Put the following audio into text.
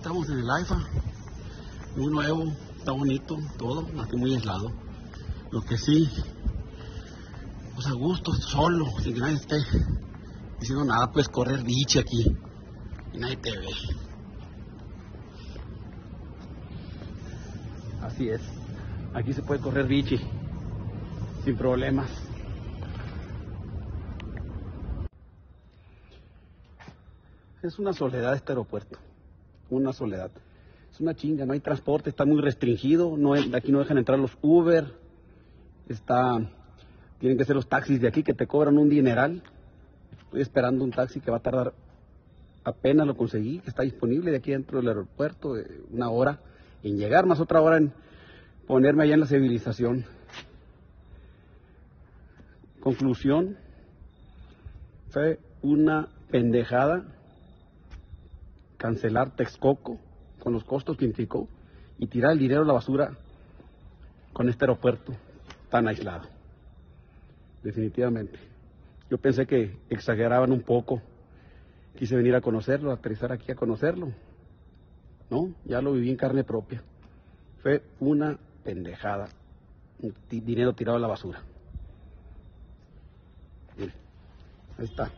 estamos en el AIFA, muy nuevo, está bonito, todo, aquí muy aislado. Lo que sí, pues a gusto, solo, sin que nadie esté diciendo nada, puedes correr biche aquí y nadie te ve. Así es, aquí se puede correr bichi sin problemas. Es una soledad este aeropuerto, una soledad. Es una chinga, no hay transporte, está muy restringido, no, aquí no dejan entrar los Uber, está, tienen que ser los taxis de aquí que te cobran un dineral. Estoy esperando un taxi que va a tardar, apenas lo conseguí, que está disponible de aquí dentro del aeropuerto, una hora en llegar, más otra hora en ponerme allá en la civilización. Conclusión, fue una pendejada cancelar Texcoco con los costos que implicó y tirar el dinero a la basura con este aeropuerto tan aislado. Definitivamente. Yo pensé que exageraban un poco. Quise venir a conocerlo, a aterrizar aquí a conocerlo. No, ya lo viví en carne propia. Fue una pendejada. Dinero tirado a la basura. Ahí está.